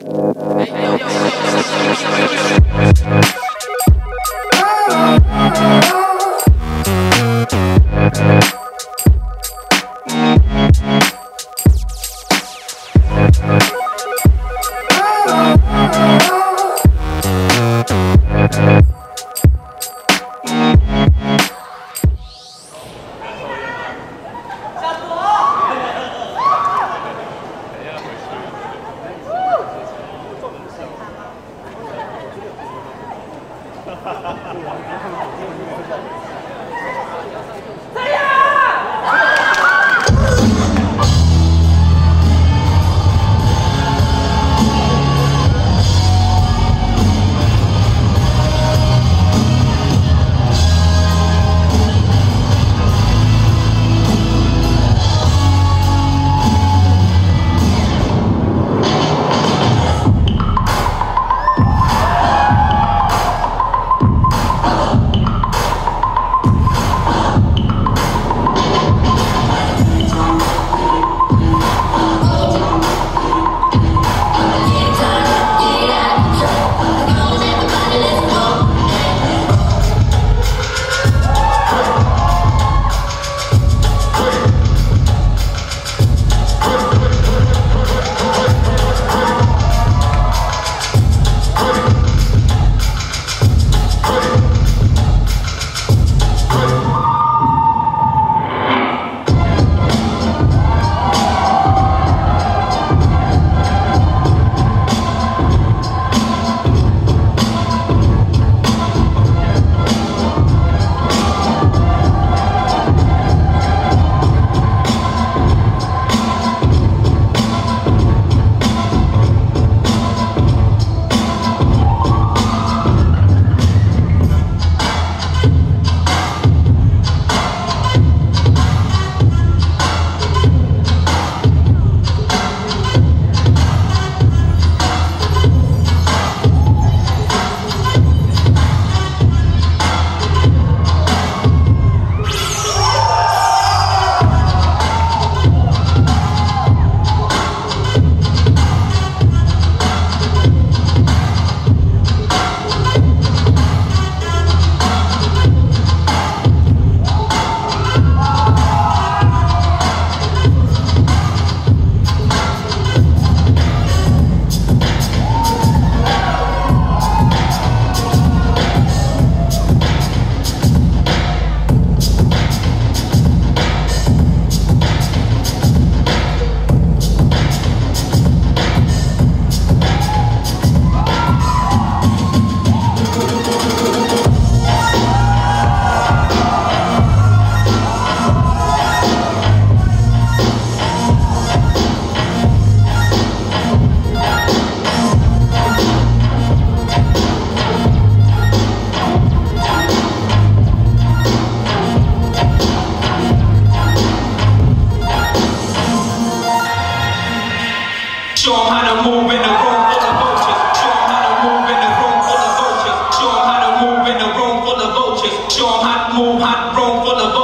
Yo, yo, yo. 哈哈哈哈哈！Show them how to move in the room full of vultures. Show them how to move in the room full of vultures. Show them how to move in the room full of vultures. Show them how to move, in to room full of vultures.